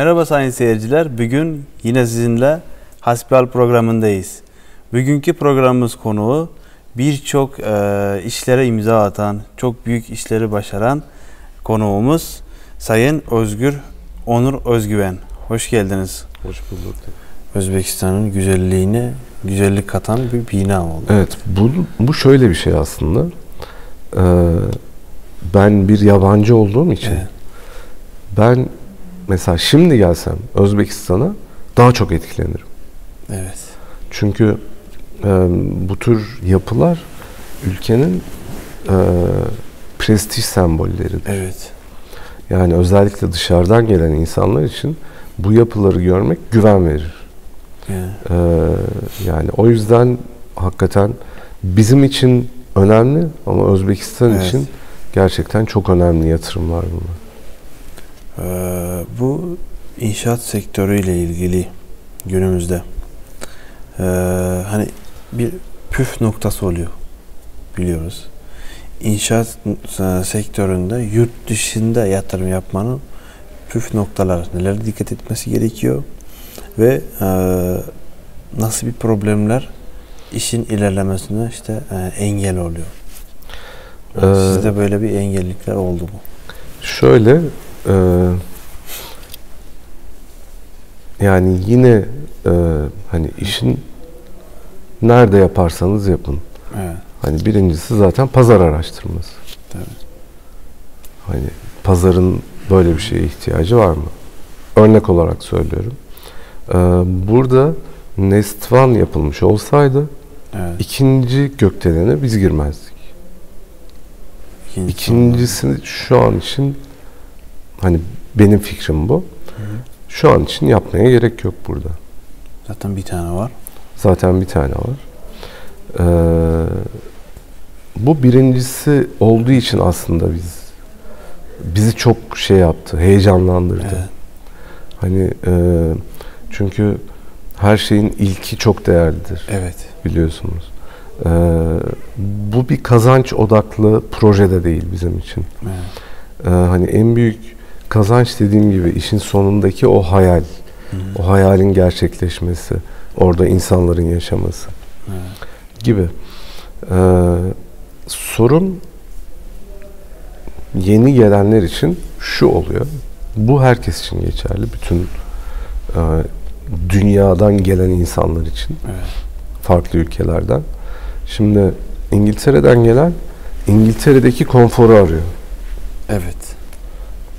Merhaba sayın seyirciler. Bugün yine sizinle Hasbihal programındayız. Bugünkü programımız konuğu birçok e, işlere imza atan, çok büyük işleri başaran konuğumuz Sayın Özgür Onur Özgüven. Hoş geldiniz. Hoş bulduk. Özbekistan'ın güzelliğine güzellik katan bir bina oldu. Evet, bu, bu şöyle bir şey aslında. Ee, ben bir yabancı olduğum için Evet. ben mesela şimdi gelsem Özbekistan'a daha çok etkilenirim. Evet. Çünkü e, bu tür yapılar ülkenin e, prestij sembolleridir. Evet. Yani özellikle dışarıdan gelen insanlar için bu yapıları görmek güven verir. Yani, Ee, yani o yüzden hakikaten bizim için önemli ama Özbekistan Evet. için gerçekten çok önemli yatırımlar bunlar. Ee, bu inşaat sektörüyle ilgili günümüzde ee, hani bir püf noktası oluyor biliyoruz. İnşaat e, sektöründe yurt dışında yatırım yapmanın püf noktaları neler dikkat etmesi gerekiyor ve e, nasıl bir problemler işin ilerlemesine işte e, engel oluyor. Ee, Sizde böyle bir engellikler oldu mu? Şöyle e, yani yine e, hani işin nerede yaparsanız yapın. Evet. Hani birincisi zaten pazar araştırması. Tabii. Hani pazarın böyle bir şeye ihtiyacı var mı? Örnek olarak söylüyorum. Ee, burada Nestvan yapılmış olsaydı Evet. ikinci gökdelene biz girmezdik. İkinci İkincisini şu an için hani benim fikrim bu. Hı. Şu an için yapmaya gerek yok burada. Zaten bir tane var. Zaten bir tane var. Ee, bu birincisi olduğu için aslında biz bizi çok şey yaptı, heyecanlandırdı. Evet. Hani e, çünkü her şeyin ilki çok değerlidir Evet. biliyorsunuz. Ee, bu bir kazanç odaklı proje de değil bizim için. Evet. Ee, hani en büyük kazanç dediğim gibi işin sonundaki o hayal, Hı hı. o hayalin gerçekleşmesi, orada insanların yaşaması Evet. gibi. Ee, sorun yeni gelenler için şu oluyor. Bu herkes için geçerli. Bütün e, dünyadan gelen insanlar için, Evet. farklı ülkelerden. Şimdi İngiltere'den gelen İngiltere'deki konforu arıyor. Evet.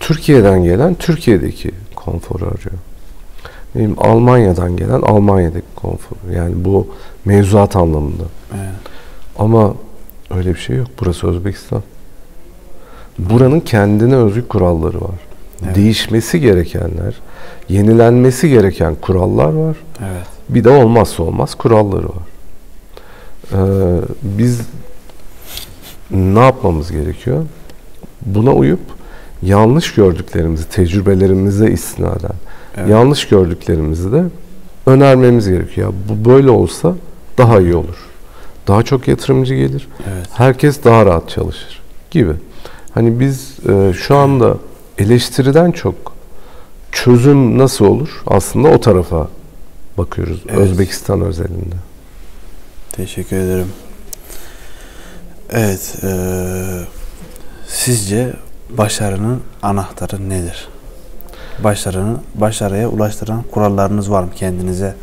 Türkiye'den gelen Türkiye'deki konforu arıyor. Benim Almanya'dan gelen Almanya'daki konforu. Yani bu mevzuat anlamında. Evet. Ama öyle bir şey yok. Burası Özbekistan. Buranın kendine özgü kuralları var. Evet. Değişmesi gerekenler, yenilenmesi gereken kurallar var. Evet. Bir de olmazsa olmaz kuralları var. Ee, biz ne yapmamız gerekiyor? Buna uyup yanlış gördüklerimizi, tecrübelerimize istinaden Evet. yanlış gördüklerimizi de önermemiz gerekiyor. Bu böyle olsa daha iyi olur. Daha çok yatırımcı gelir. Evet. Herkes daha rahat çalışır gibi. Hani biz e, şu anda eleştiriden çok çözüm nasıl olur? Aslında o tarafa bakıyoruz Evet. Özbekistan özelinde. Teşekkür ederim. Evet. eee, sizce başarının anahtarı nedir? Başarının başarıya ulaştıran kurallarınız var mı kendinize?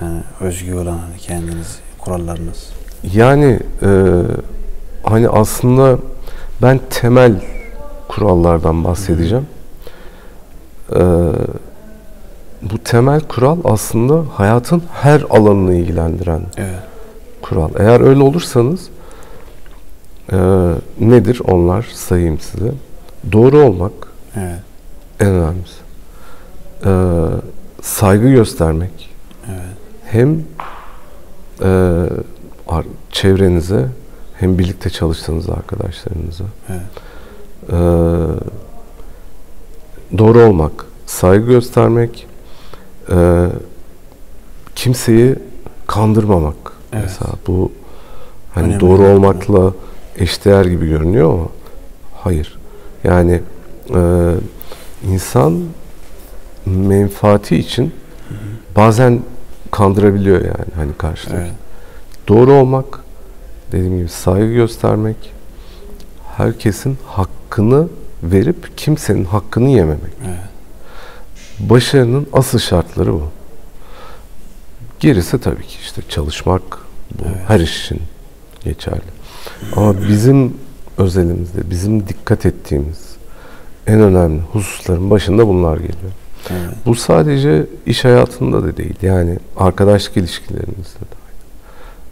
Yani özgü olan hani kendiniz kurallarınız. Yani e, hani aslında ben temel kurallardan bahsedeceğim. E, bu temel kural aslında hayatın her alanını ilgilendiren Evet. kural. Eğer öyle olursanız e, nedir onlar sayayım size. Doğru olmak Evet. en önemlisi. E, saygı göstermek Evet. hem e, çevrenize hem birlikte çalıştığınız arkadaşlarınıza Evet. e, doğru olmak, saygı göstermek, e, kimseyi kandırmamak. Evet. Mesela bu hani Önemli doğru olmakla eşdeğer gibi görünüyor ama hayır. Yani e, insan menfaati için bazen kandırabiliyor yani hani karşıdaki. Evet. Doğru olmak, dediğim gibi saygı göstermek, herkesin hakkını verip kimsenin hakkını yememek. Evet. Başarının asıl şartları bu. Gerisi tabii ki işte çalışmak, bu Evet. her iş için geçerli. Ama bizim özelimizde, bizim dikkat ettiğimiz en önemli hususların başında bunlar geliyor. Evet. Bu sadece iş hayatında da değil. Yani arkadaşlık ilişkilerinizde de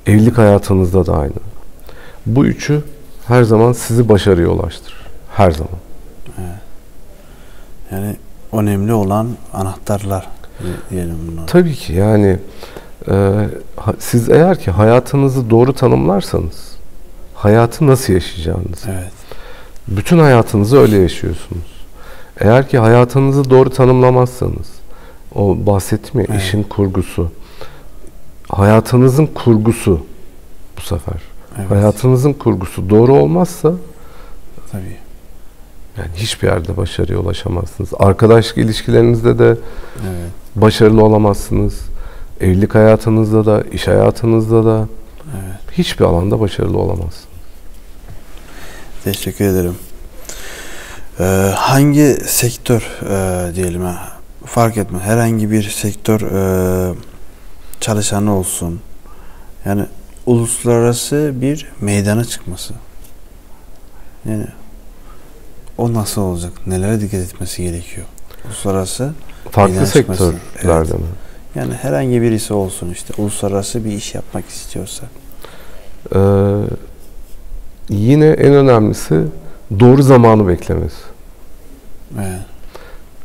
aynı. Evlilik hayatınızda da aynı. Bu üçü her zaman sizi başarıya ulaştırır. Her zaman. Yani önemli olan anahtarlar diyelim bunlar. Tabii ki yani e, siz eğer ki hayatınızı doğru tanımlarsanız hayatı nasıl yaşayacağınızı, Evet. bütün hayatınızı öyle yaşıyorsunuz. Eğer ki hayatınızı doğru tanımlamazsanız o bahsettim ya Evet. işin kurgusu hayatınızın kurgusu bu sefer. Evet. Hayatınızın kurgusu doğru olmazsa Tabii. yani hiçbir yerde başarıya ulaşamazsınız. Arkadaşlık ilişkilerinizde de Evet. başarılı olamazsınız. Evlilik hayatınızda da, iş hayatınızda da Evet. hiçbir alanda başarılı olamazsınız. Teşekkür ederim. Ee, hangi sektör e, diyelim fark etme herhangi bir sektör e, çalışanı olsun. Yani uluslararası bir meydana çıkması. Yani o nasıl olacak? Nelere dikkat etmesi gerekiyor? Uluslararası Farklı sektörlerde mi? yani herhangi birisi olsun işte uluslararası bir iş yapmak istiyorsa. Ee, yine en önemlisi doğru zamanı beklemesi. evet,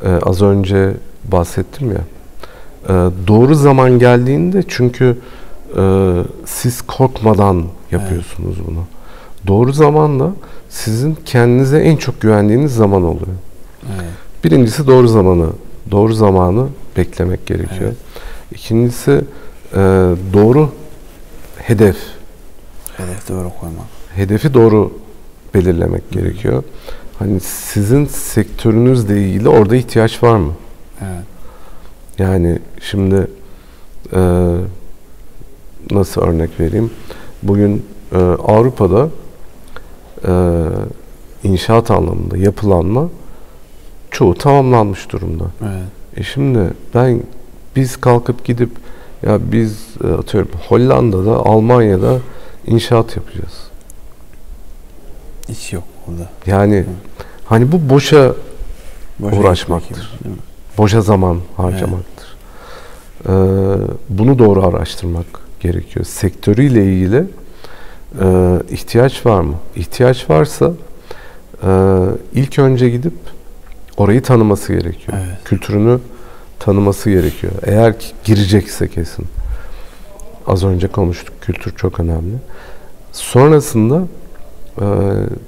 Ee, az önce bahsettim ya. Ee, doğru zaman geldiğinde çünkü e, siz korkmadan yapıyorsunuz bunu. Doğru zamanla sizin kendinize en çok güvendiğiniz zaman oluyor. evet, Birincisi doğru zamanı, doğru zamanı beklemek gerekiyor. Evet. İkincisi e, doğru hedef, hedef doğru koymak hedefi doğru belirlemek gerekiyor. Hani sizin sektörünüzle ilgili orada ihtiyaç var mı? evet, Yani şimdi e, nasıl örnek vereyim? Bugün e, Avrupa'da e, inşaat anlamında yapılanma çoğu tamamlanmış durumda. evet, E şimdi ben biz kalkıp gidip ya biz e, atıyorum Hollanda'da, Almanya'da inşaat yapacağız. Hiç yok burada Yani hani bu boşa Boşa Uğraşmaktır. gibi, boşa zaman harcamaktır. Ee, bunu doğru araştırmak gerekiyor. Sektörüyle ilgili e, ihtiyaç var mı? İhtiyaç varsa e, ilk önce gidip orayı tanıması gerekiyor. Evet. Kültürünü tanıması gerekiyor. Eğer ki girecekse kesin. Az önce konuştuk. Kültür çok önemli. Sonrasında e,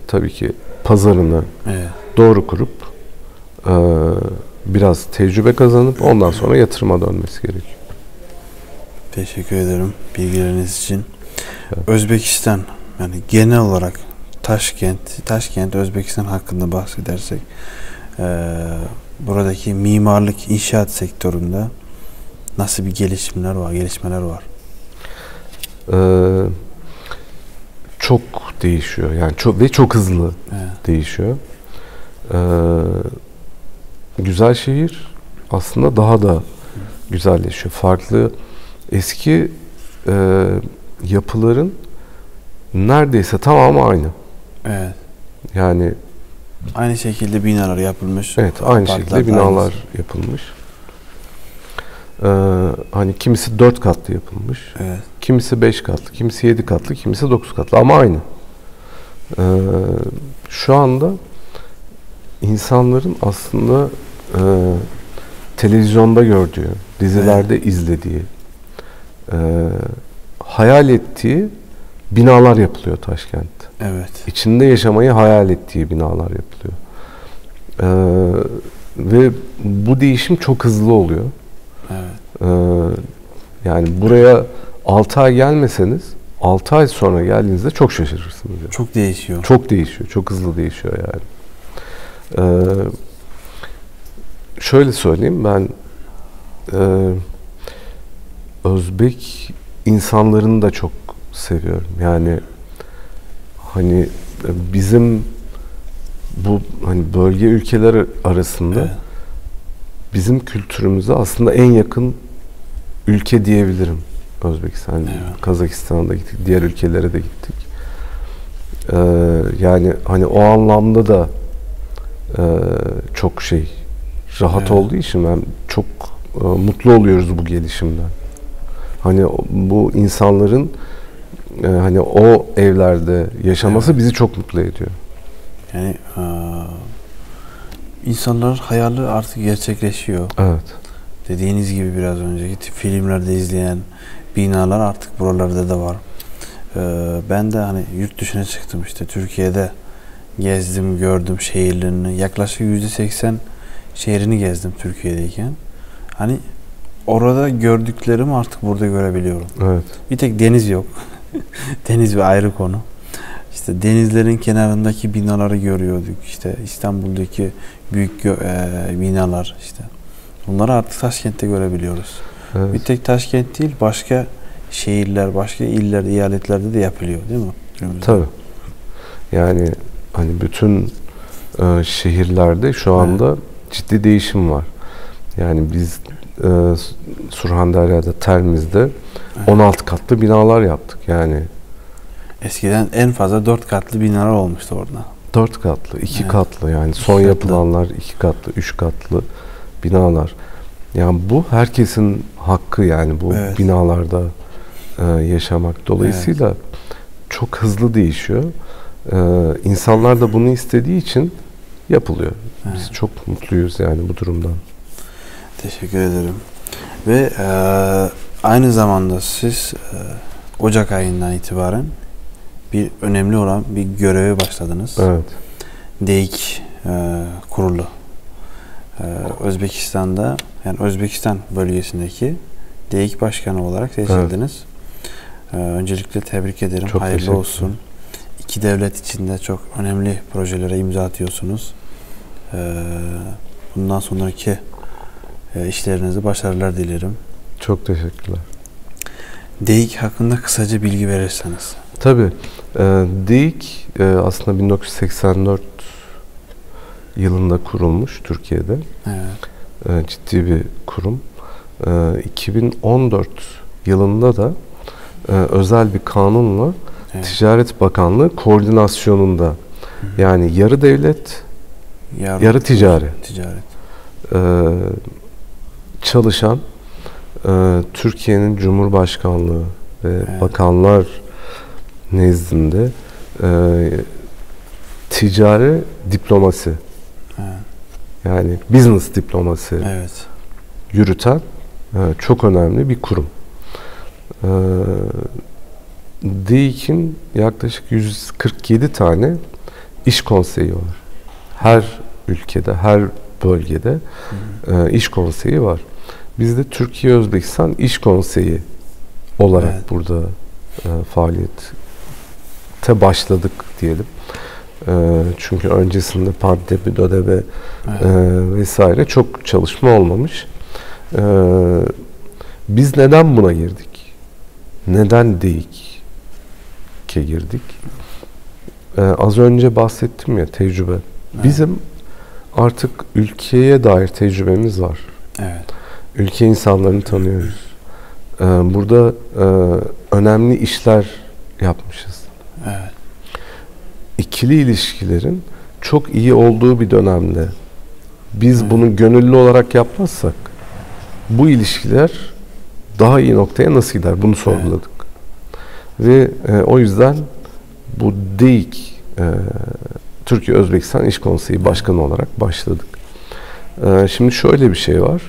tabii ki pazarını Evet. doğru kurup e, biraz tecrübe kazanıp ondan sonra yatırıma dönmesi gerekiyor. Teşekkür ederim bilgileriniz için. Evet. Özbekistan yani genel olarak Taşkent, Taşkent Özbekistan hakkında bahsedersek eee, buradaki mimarlık inşaat sektöründe nasıl bir gelişimler var, gelişmeler var? E, çok değişiyor yani çok ve çok hızlı Evet. değişiyor. E, güzel şehir aslında daha da güzelleşiyor. Farklı eski e, yapıların neredeyse tamamı aynı. evet. Yani Aynı şekilde binalar yapılmış. Evet, aynı şekilde binalar aynısı. yapılmış. Ee, hani kimisi dört katlı yapılmış, Evet. kimisi beş katlı, kimisi yedi katlı, kimisi dokuz katlı ama aynı. Ee, şu anda insanların aslında e, televizyonda gördüğü, dizilerde izlediği, e, hayal ettiği binalar yapılıyor Taşkent. Evet. İçinde yaşamayı hayal ettiği binalar yapılıyor. Ee, ve bu değişim çok hızlı oluyor. Evet. Ee, yani buraya 6 ay gelmeseniz 6 ay sonra geldiğinizde çok şaşırırsınız. yani. Çok değişiyor. Çok değişiyor. Çok hızlı değişiyor yani. Ee, şöyle söyleyeyim ben e, Özbek insanlarını da çok seviyorum. Yani hani bizim bu hani bölge ülkeler arasında Evet. Bizim kültürümüze aslında en yakın ülke diyebilirim. Özbekistan, Evet. Kazakistan'a da gittik, diğer ülkelere de gittik. Ee, yani hani o anlamda da e, çok şey rahat Evet. olduğu için ben çok e, mutlu oluyoruz bu gelişimden. Hani bu insanların e, hani o evlerde yaşaması Evet. bizi çok mutlu ediyor. Yani eee insanların hayali artık gerçekleşiyor. Evet. Dediğiniz gibi biraz önceki tip filmlerde izleyen binalar artık buralarda da var. Eee, ben de hani yurt dışına çıktım işte Türkiye'de gezdim, gördüm şehirlerini. Yaklaşık %80 şehrini gezdim Türkiye'deyken. Hani orada gördüklerimi artık burada görebiliyorum. Evet. Bir tek deniz yok. deniz bir ayrı konu. İşte denizlerin kenarındaki binaları görüyorduk. İşte İstanbul'daki büyük e, binalar işte. Bunları artık Taşkent'te görebiliyoruz. evet. Bir tek Taşkent değil, başka şehirler, başka iller, eyaletlerde de yapılıyor değil mi? Günümüzde. Tabii. Yani hani bütün e, şehirlerde şu anda ciddi değişim var. Yani biz e, Surhandarya'da, Termiz'de 16 katlı binalar yaptık. Yani Eskiden en fazla dört katlı binalar olmuştu orada. 4 katlı, 2 Evet. katlı yani son katlı. yapılanlar 2 katlı, 3 katlı binalar. Yani bu herkesin hakkı yani bu Evet. binalarda e, yaşamak. Dolayısıyla çok hızlı değişiyor. E, insanlar da bunu istediği için yapılıyor. Evet. Biz çok mutluyuz yani bu durumdan. Teşekkür ederim. Ve e, aynı zamanda siz e, Ocak ayından itibaren bir önemli olan bir göreve başladınız. Evet. DEİK e, kurulu. E, Özbekistan'da yani Özbekistan bölgesindeki DEİK başkanı olarak seçildiniz. E, öncelikle tebrik ederim. Çok Hayırlı olsun. İki devlet içinde çok önemli projelere imza atıyorsunuz. E, bundan sonraki e, işlerinizi başarılar dilerim. Çok teşekkürler. DEİK hakkında kısaca bilgi verirseniz. Tabii. E, DİK e, aslında 1984 yılında kurulmuş Türkiye'de. Evet. E, ciddi bir kurum. E, 2014 yılında da e, özel bir kanunla evet. Ticaret Bakanlığı koordinasyonunda yani yarı devlet Yarı, yarı ticari ticaret. e, çalışan e, Türkiye'nin Cumhurbaşkanlığı ve Evet. bakanlar nezdinde e, ticari diplomasi Evet. yani business diplomasi evet. yürüten e, çok önemli bir kurum. E, DİK'in yaklaşık 147 tane iş konseyi var. Her ülkede, her bölgede e, iş konseyi var. Biz de Türkiye Özbekistan İş Konseyi olarak Evet. burada e, faaliyete başladık diyelim. E, çünkü öncesinde Pandemi, Dodebe Evet. e, vesaire çok çalışma olmamış. E, biz neden buna girdik? Neden DİK'e girdik? E, az önce bahsettim ya tecrübe. Evet. Bizim artık ülkeye dair tecrübemiz var. Evet. Ülke insanlarını tanıyoruz. E, burada e, önemli işler yapmışız. Evet. ikili ilişkilerin çok iyi olduğu bir dönemde biz Evet. bunu gönüllü olarak yapmazsak bu ilişkiler daha iyi noktaya nasıl gider bunu sorguladık. Ve e, o yüzden bu DEİK e, Türkiye Özbekistan İş Konseyi Başkanı olarak başladık. E, şimdi şöyle bir şey var.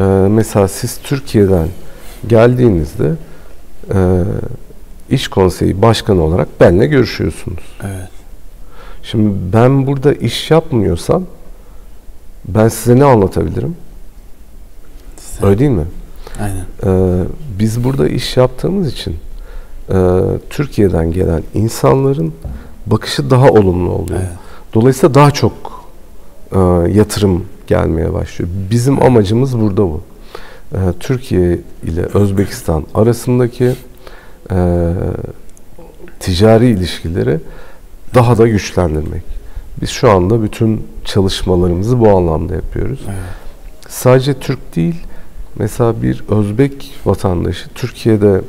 E, mesela siz Türkiye'den geldiğinizde e, İş Konseyi Başkanı olarak benle görüşüyorsunuz. Evet. Şimdi ben burada iş yapmıyorsam ben size ne anlatabilirim? Sen- Öyle değil mi? Aynen. Ee, biz burada iş yaptığımız için e, Türkiye'den gelen insanların bakışı daha olumlu oluyor. Evet. Dolayısıyla daha çok e, yatırım gelmeye başlıyor. Bizim amacımız burada bu. e, Türkiye ile Özbekistan arasındaki e, ticari ilişkileri daha da güçlendirmek. Biz şu anda bütün çalışmalarımızı bu anlamda yapıyoruz. Evet. Sadece Türk değil, mesela bir Özbek vatandaşı Türkiye'de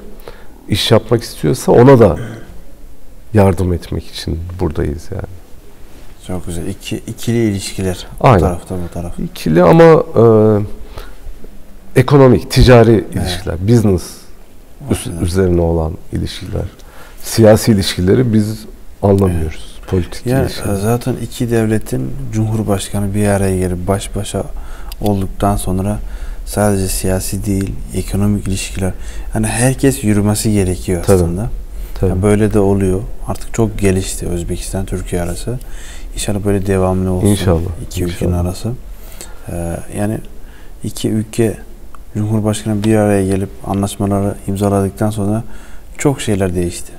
iş yapmak istiyorsa ona da yardım etmek için buradayız yani. Çok güzel. İki, ikili ilişkiler. Aynen. Bu tarafta bu taraf. İkili ama e, ekonomik, ticari ilişkiler, business üs- Aynen. üzerine olan ilişkiler. Siyasi ilişkileri biz anlamıyoruz. Politik Ya ilişkiler. zaten iki devletin cumhurbaşkanı bir araya gelip baş başa olduktan sonra sadece siyasi değil, ekonomik ilişkiler. Hani herkes yürümesi gerekiyor Tabii. aslında. Tabii. Ya böyle de oluyor. Artık çok gelişti Özbekistan Türkiye arası. İnşallah böyle devamlı olsun. İnşallah, İki ülkenin inşallah. arası. Ee, yani iki ülke Cumhurbaşkanı bir araya gelip anlaşmaları imzaladıktan sonra çok şeyler değişti.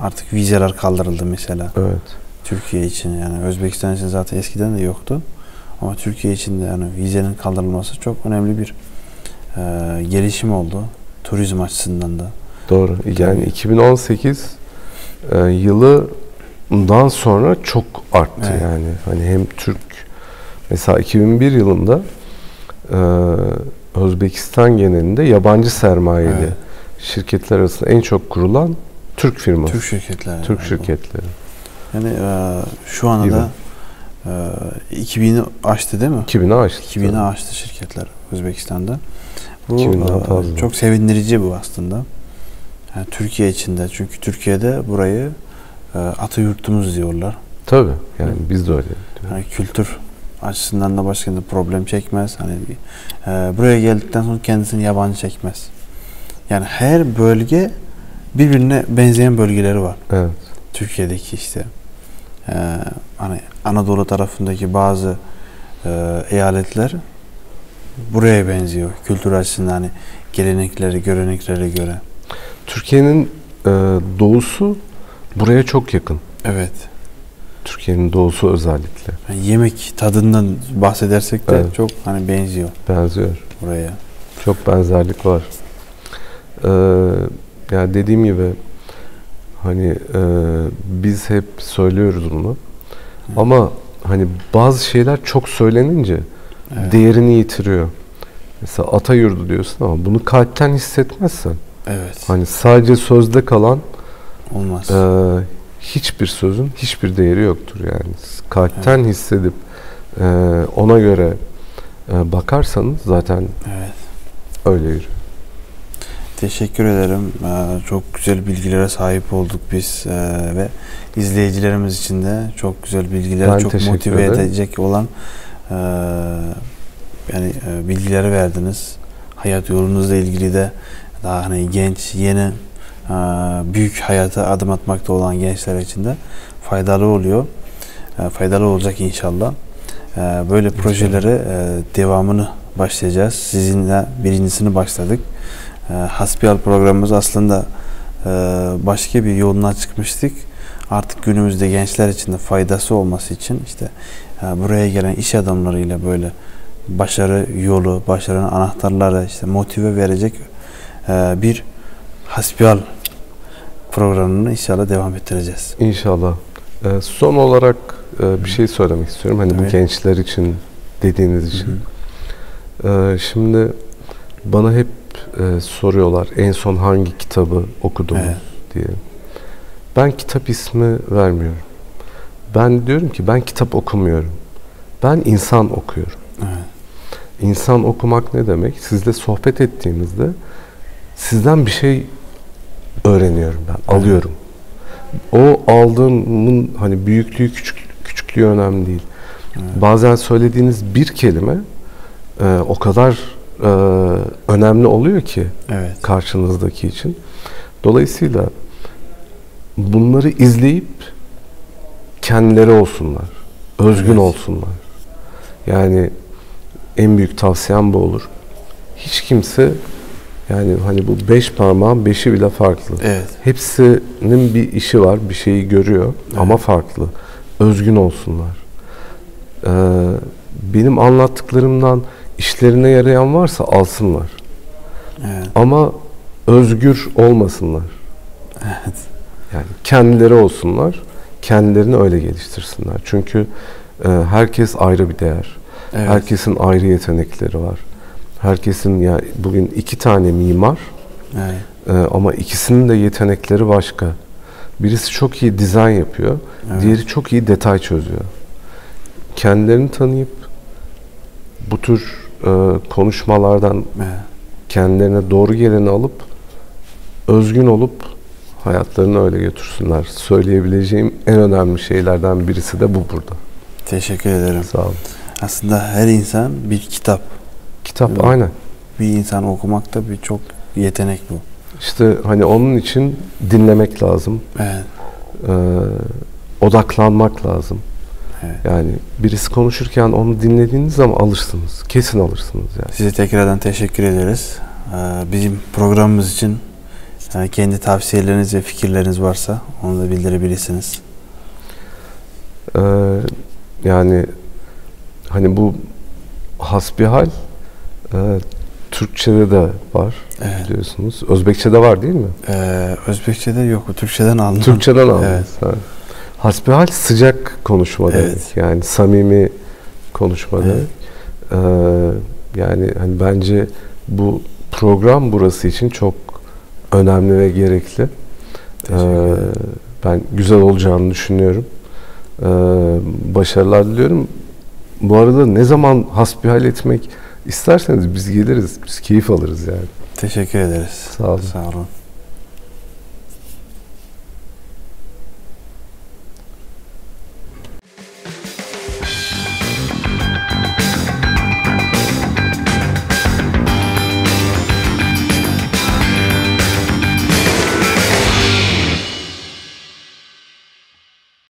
Artık vizeler kaldırıldı mesela. Evet. Türkiye için yani Özbekistan için zaten eskiden de yoktu. Ama Türkiye için de yani vizenin kaldırılması çok önemli bir e, gelişim oldu. Turizm açısından da. Doğru. Yani 2018 e, yılından sonra çok arttı Evet. yani. Hani hem Türk mesela 2001 yılında e, Özbekistan genelinde yabancı sermayeli Evet. şirketler arasında en çok kurulan Türk firması. Türk şirketleri. Türk yani şirketleri. Yani e, şu Gibi. da e, 2000'i aştı değil mi? 2000'i aştı. 2000'i aştı şirketler Özbekistan'da. Bu 2000'den e, fazla. çok sevindirici bu aslında. Yani Türkiye içinde çünkü Türkiye'de burayı atı yurtumuz diyorlar. Tabii. Yani biz de öyle. Hani kültür açısından da başka bir problem çekmez. Hani e, buraya geldikten sonra kendisini yabancı çekmez. Yani her bölge birbirine benzeyen bölgeleri var. Evet. Türkiye'deki işte e, hani Anadolu tarafındaki bazı e, eyaletler buraya benziyor. Kültür açısından hani gelenekleri, göreneklere göre. Türkiye'nin e, doğusu buraya çok yakın. Evet. Türkiye'nin doğusu özellikle Yani yemek tadından bahsedersek de Evet. çok hani benziyor benziyor. buraya. Çok benzerlik var. Ee, yani dediğim gibi hani e, biz hep söylüyoruz bunu. Ama hani bazı şeyler çok söylenince Evet. değerini yitiriyor. Mesela ata yurdu diyorsun ama bunu kalpten hissetmezsen evet. hani sadece sözde kalan Olmaz. e, hiçbir sözün hiçbir değeri yoktur yani. Kalpten hissedip e, ona göre e, bakarsanız zaten evet. öyle yürür. Teşekkür ederim. Ee, çok güzel bilgilere sahip olduk biz Ee, ve izleyicilerimiz için de çok güzel bilgiler, Ben çok motive ederim. edecek olan e, yani e, bilgileri verdiniz. Hayat yolunuzla ilgili de daha hani genç, yeni büyük hayata adım atmakta olan gençler için de faydalı oluyor. E, faydalı olacak inşallah. E, böyle projeleri e, devamını başlayacağız. Sizinle birincisini başladık. Hasbihal programımız aslında e, başka bir yoluna çıkmıştık. Artık günümüzde gençler için de faydası olması için işte e, buraya gelen iş adamlarıyla böyle başarı yolu, başarının anahtarları işte motive verecek bir hasbihal programını inşallah devam ettireceğiz. İnşallah. Ee, son olarak e, bir şey söylemek istiyorum. Hani bu Evet. gençler için dediğiniz için. Ee, şimdi bana hep e, soruyorlar en son hangi kitabı okudunuz Evet. diye. Ben kitap ismi vermiyorum. Ben diyorum ki ben kitap okumuyorum. Ben insan okuyorum. Evet. İnsan okumak ne demek? Sizle sohbet ettiğimizde sizden bir şey öğreniyorum ben, alıyorum. O aldığımın hani büyüklüğü, küçük, küçüklüğü önemli değil. Evet. Bazen söylediğiniz bir kelime e, o kadar e, önemli oluyor ki Evet. karşınızdaki için. Dolayısıyla bunları izleyip kendileri olsunlar. Özgün Evet. olsunlar. Yani en büyük tavsiyem bu olur. Hiç kimse yani hani bu beş parmağın beşi bile farklı. Evet. Hepsinin bir işi var, bir şeyi görüyor ama farklı. Özgün olsunlar. Ee, benim anlattıklarımdan işlerine yarayan varsa alsınlar. Evet. Ama özgür olmasınlar. Evet. Yani kendileri olsunlar, kendilerini öyle geliştirsinler. Çünkü e, herkes ayrı bir değer. Evet. Herkesin ayrı yetenekleri var. Herkesin ya bugün iki tane mimar Evet. e, ama ikisinin de yetenekleri başka. Birisi çok iyi dizayn yapıyor, Evet. diğeri çok iyi detay çözüyor. Kendilerini tanıyıp bu tür e, konuşmalardan Evet. kendilerine doğru geleni alıp özgün olup hayatlarını öyle götürsünler. Söyleyebileceğim en önemli şeylerden birisi de bu burada. Teşekkür ederim. Sağ olun. Aslında her insan bir kitap. Kitap Evet. aynen. Bir insan okumakta bir çok yetenek bu. İşte hani onun için dinlemek lazım. Evet. Ee, odaklanmak lazım. Evet. Yani birisi konuşurken onu dinlediğiniz zaman alırsınız. Kesin alırsınız yani. Size tekrardan teşekkür ederiz. Ee, Bizim programımız için yani kendi tavsiyeleriniz ve fikirleriniz varsa onu da bildirebilirsiniz. Ee, yani hani bu hasbihal e, Türkçe'de de var Evet. biliyorsunuz. Özbekçe'de var değil mi? Ee, Özbekçe'de yok. Türkçeden aldım. Türkçeden aldınız. Evet. ha. Hasbihal sıcak konuşma Evet. demek. Yani samimi konuşma Evet. demek. Ee, yani hani bence bu program burası için çok önemli ve gerekli. Ee, ben güzel olacağını düşünüyorum. Ee, başarılar diliyorum. Bu arada ne zaman hasbihal etmek isterseniz biz geliriz. Biz keyif alırız yani. Teşekkür ederiz. Sağ olun. Sağ olun.